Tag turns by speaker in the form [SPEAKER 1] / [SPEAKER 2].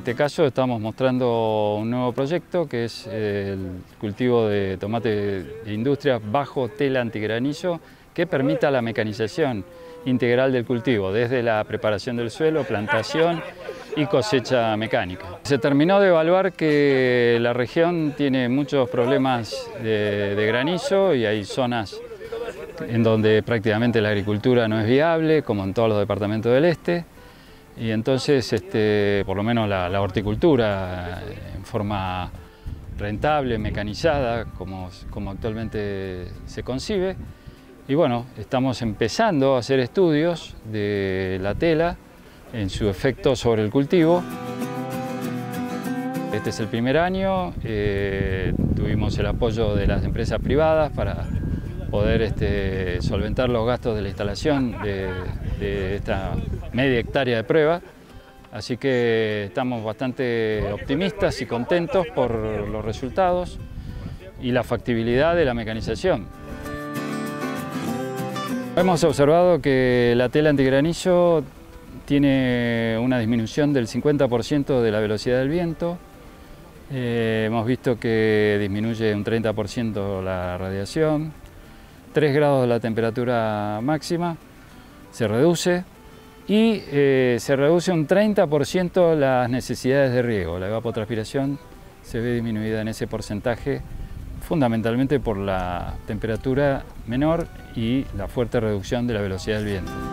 [SPEAKER 1] este caso estamos mostrando un nuevo proyecto que es el cultivo de tomate de industria bajo tela antigranizo que permita la mecanización integral del cultivo, desde la preparación del suelo, plantación y cosecha mecánica. Se terminó de evaluar que la región tiene muchos problemas de, de granizo y hay zonas en donde prácticamente la agricultura no es viable, como en todos los departamentos del este, y entonces este, por lo menos la, horticultura en forma rentable, mecanizada, como, como actualmente se concibe. Y bueno, estamos empezando a hacer estudios de la tela en su efecto sobre el cultivo. Este es el primer año, eh, tuvimos el apoyo de las empresas privadas para poder este, solventar los gastos de la instalación de, esta media hectárea de prueba. Así que estamos bastante optimistas y contentos por los resultados y la factibilidad de la mecanización. Hemos observado que la tela antigranizo tiene una disminución del 50% de la velocidad del viento. Eh, hemos visto que disminuye un 30% la radiación, 3 grados la temperatura máxima, se reduce y eh, se reduce un 30% las necesidades de riego. La evapotranspiración se ve disminuida en ese porcentaje fundamentalmente por la temperatura menor y la fuerte reducción de la velocidad del viento.